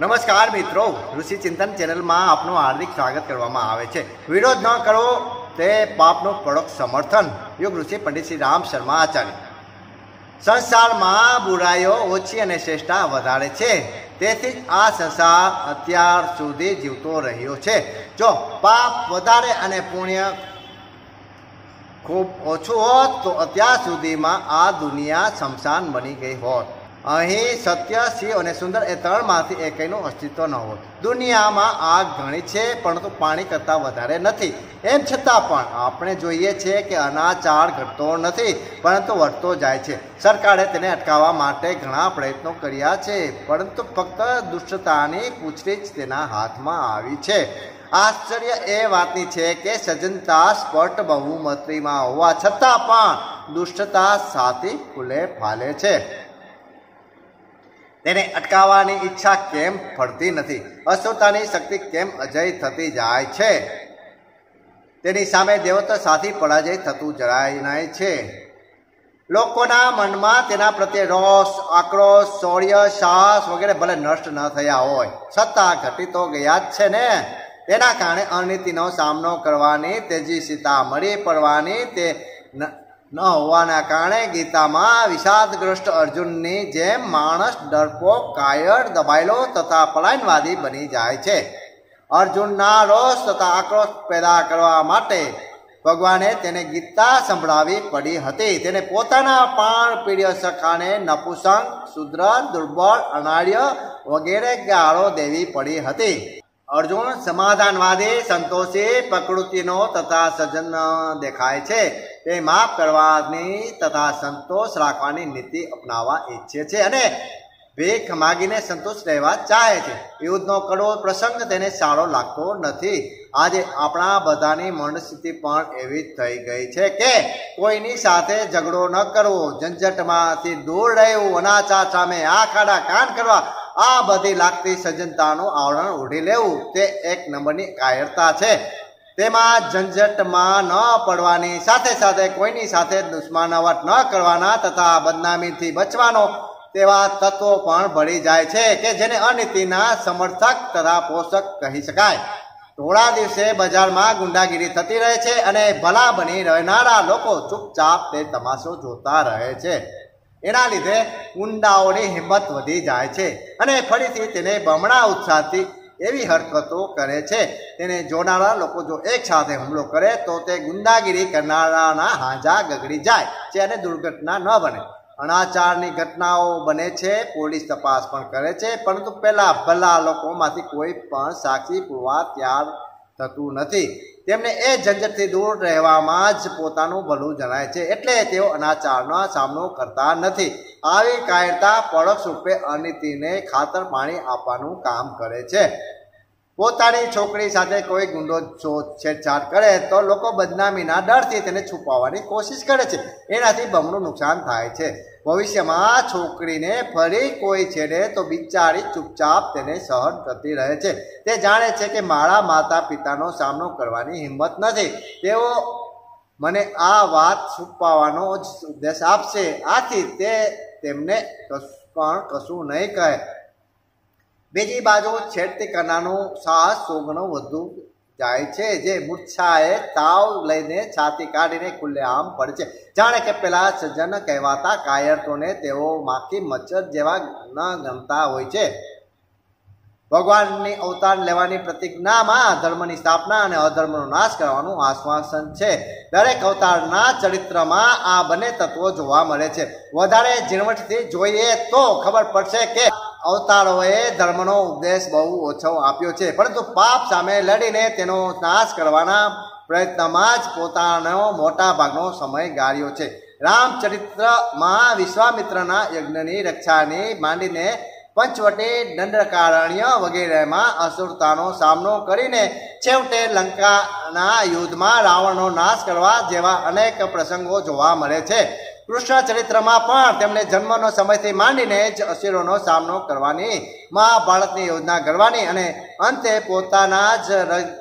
નમસ્કાર મિત્રો, ઋષિ ચિંતન ચેનલમાં આપનું હાર્દિક સ્વાગત કરવામાં આવે છે. વિરોધ ન કરો, તે પાપનું કડક સમર્થન. યોગ ઋષિ પંડિત શ્રી રામ શર્મા આચાર્ય. સંસારમાં બુરાઈઓ ઓછી અને શ્રેષ્ઠતા વધારે છે. તેથી જ આ સંસાર અત્યાર સુધી જીવતો રહ્યો છે. જો પાપ વધારે અને પુણ્ય ખૂબ ઓછું હોત, તો અત્યાર સુધીમાં આ દુનિયા શમશાન બની ગઈ હોત. અહીં સત્ય શિવ અને સુંદર એ ત્રણમાંથી એકનું અસ્તિત્વ ન હોય. દુનિયામાં આગ ઘણી છે, પરંતુ પાણી કરતાં વધારે નથી. એમ છતાં પણ આપણે જોઈએ છીએ કે અનાચાર ઘટતો નથી, પરંતુ વધતો જાય છે. સરકારે તેને અટકાવવા માટે ઘણા પ્રયત્નો કર્યા છે, પરંતુ ફક્ત દુષ્ટતાની પૂછડી જ તેના હાથમાં આવી છે. આશ્ચર્ય એ વાતની છે કે સજ્જનતા સ્પષ્ટ બહુમતીમાં હોવા છતાં પણ દુષ્ટતા સાથી ફૂલે ફાલે છે. તેને અટકાવવાની ઈચ્છા કેમ ફળતી નથી? અસુરતાની શક્તિ કેમ અજય થતી જાય છે? તેની સામે દેવતા સાથી પરાજય થતું જણાય છે. લોકોના મનમાં તેના પ્રત્યે રોષ, આક્રોશ, શૌર્ય, સાહસ વગેરે ભલે નષ્ટ ન થયા હોય છતાં ઘટી તો ગયા જ છે ને? તેના કારણે અનીતિનો સામનો કરવાની તેજીસીતા મળી પડવાની તે ન હોવાના કારણે ગીતામાં વિષાદગ્રસ્ત અર્જુનની જેમ માણસ ડરપોક કાયર દબાયેલો તથા પલાયનવાદી બની જાય છે. અર્જુનના રોષ તથા આક્રોશ પેદા કરવા માટે ભગવાને તેને ગીતા સંભળાવી પડી હતી. તેને પોતાના પાણ પીડ્ય સખાને નપુસંગ શુદ્ર, દુર્બળ, અનાર્ય વગેરે ગાળો દેવી પડી હતી. અર્જુન સમાધાનવાદી સંતોષી પ્રકૃતિનો તથા સજ્જન દેખાય છે. તે માફ કરવાની તથા સંતોષ રાખવાની નીતિ અપનાવવા ઈચ્છે છે અને ભેખ માગીને સંતોષ રહેવા ચાહે છે. યુદ્ધનો કડવો પ્રસંગ તેને સારો લાગતો નથી. આજે આપણા બધાની મનસ્થિતિ પણ એવી થઈ ગઈ છે કે કોઈની સાથે ઝઘડો ન કરવો. ઝંઝટમાંથી દૂર રહેવું, અનાચાર સામે આ ખાડા કાન કરવા આ બધી લાગતી સજ્જનતાનું આવરણ ઓઢી લેવું તે એક નંબરની કાયરતા છે. તેમાં ઝંઝટમાં ન પડવાની, સાથે સાથે કોઈની સાથે દુશ્મનાવટ ન કરવાના તથા બદનામીથી બચવાનો તેવા તત્વો પણ ભળી જાય છે કે જેને અનીતિના સમર્થક તથા પોષક કહી શકાય. થોડા દિવસે બજારમાં ગુંડાગીરી થતી રહે છે અને ભલા બની રહેનારા લોકો ચૂપચાપ તે તમાશો જોતા રહે છે. એના લીધે ગુંડાઓની હિંમત વધી જાય છે અને ફરીથી તેને બમણા ઉત્સાહથી એવી હરકતો કરે છે. તેને જોનારા લોકો જો એક સાથે હુમલો કરે તો તે ગુંડાગીરી કરનારાના હાંજા ગગડી જાય છે અને દુર્ઘટના ન બને. અનાચારની ઘટનાઓ બને છે, પોલીસ તપાસ પણ કરે છે, પરંતુ પહેલાં ભલા લોકોમાંથી કોઈ પણ સાક્ષી પુરવા તૈયાર થતું નથી. તેમને એ ઝંઝટથી દૂર રહેવામાં જ પોતાનું ભલું જણાય છે. એટલે તેઓ અનાચારનો સામનો કરતા નથી. આવી કાયરતા પરોક્ષ રૂપે અનિતિને ખાતર પાણી આપવાનું કામ કરે છે. પોતાની છોકરી સાથે કોઈ ગુંડો છેડછાડ કરે તો લોકો બદનામીના ડરથી તેને છુપાવવાની કોશિશ કરે છે. એનાથી બમણું નુકસાન થાય છે. ભવિષ્યમાં છોકરીને ફરી કોઈ છેડે તો બિચારી ચૂપચાપ તેને સહન કરતી રહે છે. તે જાણે છે કે મારા માતા પિતાનો સામનો કરવાની હિંમત નથી. તેઓ મને આ વાત છુપાવવાનો જ ઉપદેશ આપશે. આથી તે તેમને પણ કશું નહીં કહે. બીજી બાજુ છેડતી કરનારનું સાહસ સોગણો વધુ જાય છે. જે મૂર્છાએ તાવ લઈને છાતી કાઢીને ખુલ્લેઆમ પડે છે. જાણે કે પેલા સજ્જન કહેવાતા કાયરતોને તેઓ માખી મચ્છર જેવા ન ગમતા હોય છે. ભગવાનની અવતાર લેવાની પ્રતિજ્ઞામાં ધર્મની સ્થાપના અને અધર્મનો નાશ કરવાનું આશ્વાસન છે. દરેક અવતારના ચરિત્રમાં આ બંને તત્વો જોવા મળે છે. વધારે ઝીણવટથી જોઈએ તો ખબર પડશે કે અવતારોએ ધર્મનો ઉપદેશ બહુ ઓછો આપ્યો છે. પરંતુ પાપ સામે લડીને તેનો નાશ કરવાના પ્રયત્નમાં જ પોતાનો મોટા ભાગનો સમય ગાળ્યો છે. રામચરિત્રમાં વિશ્વામિત્રના યજ્ઞની રક્ષાની માંડીને પંચવટી દંડકારણ્ય વગેરેમાં અસુરતાનો સામનો કરીને છેવટે લંકાના યુદ્ધમાં રાવણનો નાશ કરવા જેવા અનેક પ્રસંગો જોવા મળે છે. કૃષ્ણ ચરિત્રમાં પણ તેમણે જન્મનો સમયથી માંડીને જ અસીરોનો સામનો કરવાની, મહાભારતની યોજના કરવાની અને અંતે પોતાના જ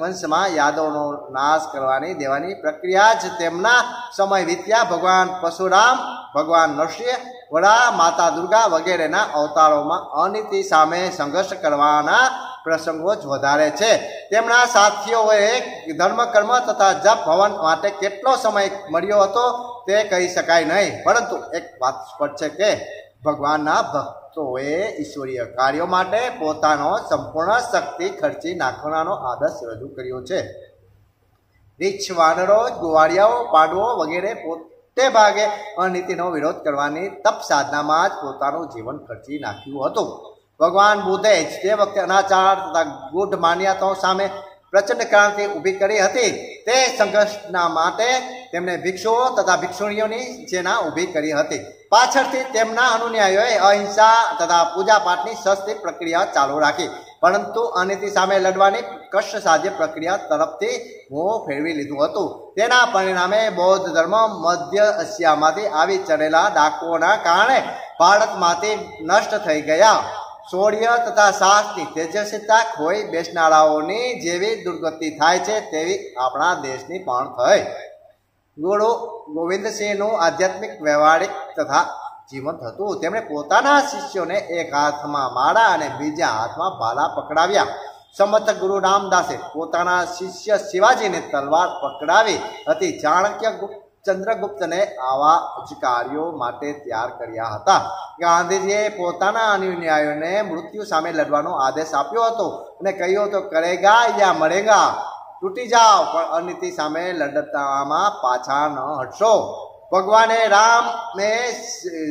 વંશમાં યાદવનો નાશ કરવાની દેવાની પ્રક્રિયા જ તેમના સમય વીત્યા. ભગવાન પરશુરામ, ભગવાન નરસિંહ, વડા, માતા દુર્ગા વગેરેના અવતારોમાં અનીતિ સામે સંઘર્ષ કરવાના પ્રસંગો જ વધારે છે. તેમના સાથીઓએ ધર્મ કર્મ તથા જપ ભવન માટે કેટલો સમય મળ્યો હતો? તે કહી શકાય નહીં. પરંતુ એક વાત સ્પષ્ટ છે કે ભગવાનના ભક્તોએ ઈશ્વરીય કાર્યો માટે પોતાનો સંપૂર્ણ શક્તિ ખર્ચી નાખવાનો આદર્શ રજૂ કર્યો છે. રીછ, વાનરો, ગોવાળિયાઓ, પાંડવો વગેરે પોતે ભાગે અનીતિનો વિરોધ કરવાની તપ સાધનામાં જ પોતાનું જીવન ખર્ચી નાખ્યું હતું. ભગવાન બુદ્ધે જ તે વખતે અનાચાર તથા ગુઢ માન્યતાઓ સામે પ્રચંડ ક્રાંતિ ઊભી કરી હતી, તે સંઘર્ષના માટે તેમણે ભિક્ષુઓ તથા ભિક્ષુણીઓની સેના ઊભી કરી હતી. પાછળથી તેમના અનુન્યાયીઓએ અહિંસા તથા પૂજાપાઠની સસ્તી પ્રક્રિયા ચાલુ રાખી. પરંતુ અનિતિ સામે લડવાની કષ્ટ સાધ્ય પ્રક્રિયા તરફથી મોં ફેરવી લીધું હતું. તેના પરિણામે બૌદ્ધ ધર્મ મધ્ય એશિયામાંથી આવી ચડેલા ડાકુઓના કારણે ભારતમાંથી નષ્ટ થઈ ગયા. શૌર્ય તથા સાહસની તેજસ્વીતા ખોઈ બેસનારાઓની જેવી દુર્ગતિ થાય છે તેવી આપણા દેશની પણ થઈ. ગુરુ ગોવિંદસિંહનું આધ્યાત્મિક વ્યવહારિક તથા જીવંત હતું તેમણે પોતાના શિષ્યોને એક હાથમાં માળા અને બીજા હાથમાં ભાલા પકડાવ્યા. સમર્થ ગુરુ રામદાસે પોતાના શિષ્ય શિવાજીને તલવાર પકડાવી. હતી ચાણક્ય ગુપ્ત ચંદ્રગુપ્તને આવા જ કાર્યો માટે તૈયાર કર્યા હતા. ગાંધીજીએ પોતાના અનુયાયીઓને મૃત્યુ સામે લડવાનો આદેશ આપ્યો હતો અને કહ્યું હતો કરેગા યા મરેગા? તૂટી જાઓ, પણ અનિતિ સામે લડતામાં પાછા ન હટશો. ભગવાને રામે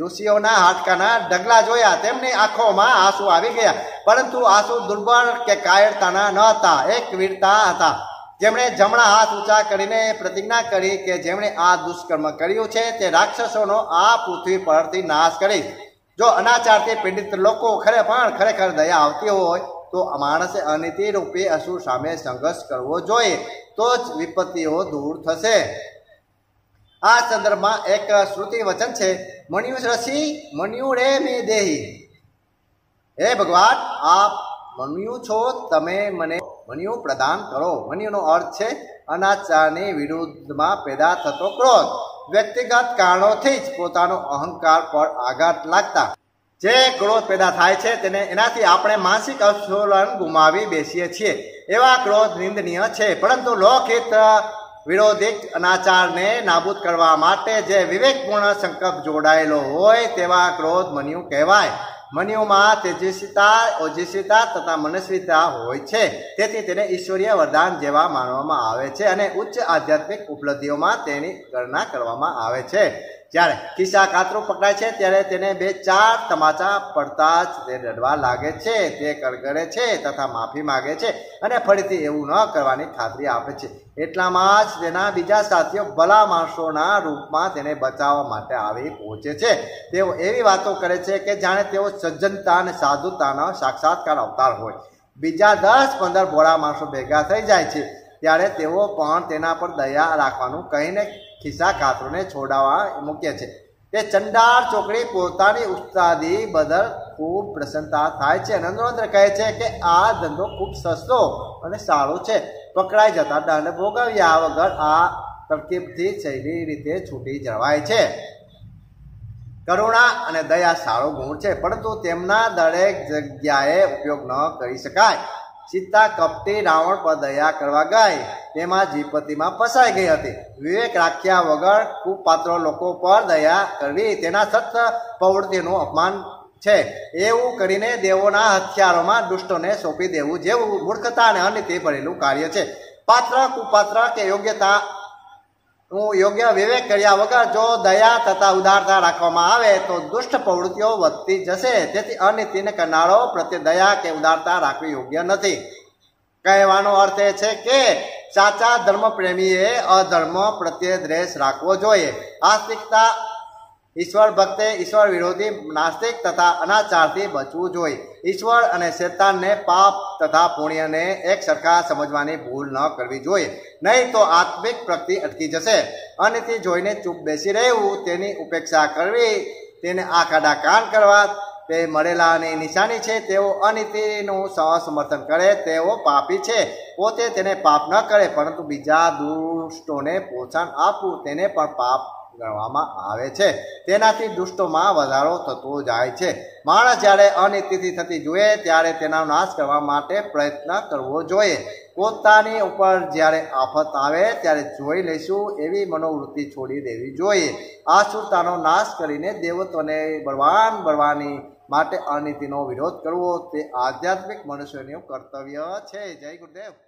ઋષિઓના હાડકાના ઢગલા જોયા. તેમની આંખોમાં આંસુ આવી ગયા, પરંતુ આંસુ દુર્બળ કે કાયરતાના ન હતા, એક વીરતા હતા. જેમણે જમણા હાથ ઊંચા કરીને પ્રતિજ્ઞા કરી કે જેમણે આ દુષ્કર્મ કર્યું છે, તે રાક્ષસોનો આ પૃથ્વી પરથી નાશ કરી. જો અનાચારથી પીડિત લોકો ખરે પણ ખરેખર દયા આવતી હોય, તો માણસે અનિતિ રૂપી અસુર સામે સંઘર્ષ કરવો જોઈએ, તો જ વિપત્તિઓ દૂર થશે. આ સંદર્ભમાં એક શ્રુતિ વચન છે, મણિયુ રસી, મણિયુ રે મે દેહી. હે ભગવાન, આપ મણ્યુ છો, તમે મને મણિયુ પ્રદાન કરો. વન્યુનો અર્થ છે, અનાચારની વિરુદ્ધમાં પેદા થતો ક્રોધ. વ્યક્તિગત કારણોથી જ પોતાનો અહંકાર પર આઘાત લાગતા. જે ક્રોધ પેદા થાય છે, તેને એનાથી આપણે માનસિક અસંતુલન ગુમાવી બેસીએ છીએ. એવા ક્રોધ નિંદનીય છે, પરંતુ લોકહિત વિરોધિક અનાચારને નાબૂદ કરવા માટે જે વિવેકપૂર્ણ સંકલ્પ જોડાયેલો હોય, તેવા ક્રોધ મન્યુ કહેવાય. મન્યુમાં તેજસ્વીતા, ઓજસ્વીતા તથા મનસ્વીતા હોય છે. તેથી તેને ઈશ્વરીય વરદાન જેવા માનવામાં આવે છે અને ઉચ્ચ આધ્યાત્મિક ઉપલબ્ધિઓમાં તેની ગણના કરવામાં આવે છે. જ્યારે ખિસ્સા કાતરું પકડાય છે, ત્યારે તેને બે ચાર તમાચા પડતા જ તે રડવા લાગે છે, તે કરગડે છે તથા માફી માગે છે અને ફરીથી એવું ન કરવાની ખાતરી આપે છે. એટલામાં જ તેના બીજા સાથીઓ ભલા માણસોના રૂપમાં તેને બચાવવા માટે આવી પહોંચે છે. તેઓ એવી વાતો કરે છે કે જાણે તેઓ સજ્જનતા અને સાધુતાનો સાક્ષાત્કાર અવતાર હોય. બીજા દસ પંદર ભોળા માણસો ભેગા થઈ જાય છે. ત્યારે તેઓ પણ તેના પર દયા રાખવાનું કહીને ખિસ્સા કાતરોને છોડાવવા મૂકે છે. તે ચંડાર ચોકડી પોતાની ઉસ્તાદી બદલ ખૂબ પ્રસન્નતા થાય છે. નંદોંદર કહે છે કે આ ધંધો ખૂબ સસ્તો અને સારો છે. પકડાઈ જતા દંડ ભોગવ્યા વગર આ તરકીબથી સહેલી રીતે છૂટી જવાય છે. કરુણા અને દયા સારો ગુણ છે, પરંતુ તેમના દરેક જગ્યાએ ઉપયોગ ન કરી શકાય. સીતા કપટી રાવણ પર દયા કરવા ગઈ. તેમાં જીપતિમાં ફસાઈ ગઈ હતી. વિવેક રાખ્યા વગર કુપાત્ર લોકો પર દયા કરવી તેના સત પ્રવૃત્તિનું અપમાન છે. એવું કરીને દેવોના હથિયારોમાં દુષ્ટોને સોંપી દેવું જેવું મૂર્ખતા અને અનિતિ ભરેલું કાર્ય છે. પાત્ર, કુપાત્ર કે યોગ્યતા હું યોગ્ય વિવેક કર્યા વગર જો દયા તથા ઉદારતા રાખવામાં આવે તો દુષ્ટ પ્રવૃત્તિઓ વધતી જશે. તેથી અનિતિને કરનારો પ્રત્યે દયા કે ઉદારતા રાખવી યોગ્ય નથી. કહેવાનો અર્થ એ છે કે સાચા ધર્મ પ્રેમીએ અધર્મ પ્રત્યે દ્વેષ રાખવો જોઈએ. આસ્તિકતા ઈશ્વર ભક્તે ઈશ્વર વિરોધી નાસ્તિક તથા અનાચારથી બચવું જોઈએ. ઈશ્વર અને શેતાનને પાપ તથા પુણ્યને એક સરખા સમજવાની ભૂલ ન કરવી જોઈએ. નહીં તો આત્મિક પ્રગતિ અટકી જશે. અનિતિ જોઈને ચૂપ બેસી રહેવું, તેની ઉપેક્ષા કરવી, તેને આખાડા કાન કરવા, તે મળેલાની નિશાની છે, તેઓ અનિતિનું સમર્થન કરે, તેઓ પાપી છે. પોતે તેને પાપ ન કરે, પરંતુ બીજા દુષ્ટોને પ્રોત્સાહન આપવું, તેને પણ પાપ ગણવામાં આવે છે. તેનાથી દુષ્ટોમાં વધારો થતો જાય છે. માણસ જ્યારે અનિતિથી થતી જોઈએ ત્યારે તેનો નાશ કરવા માટે પ્રયત્ન કરવો જોઈએ. પોતાની ઉપર જ્યારે આફત આવે, ત્યારે જોઈ લઈશું એવી મનોવૃત્તિ છોડી દેવી જોઈએ. આસુરતાનો નાશ કરીને દેવત્વને બળવાન બળવાની માટે અનિતિનો વિરોધ કરવો, તે આધ્યાત્મિક મનુષ્યનું કર્તવ્ય છે. જય ગુરુદેવ.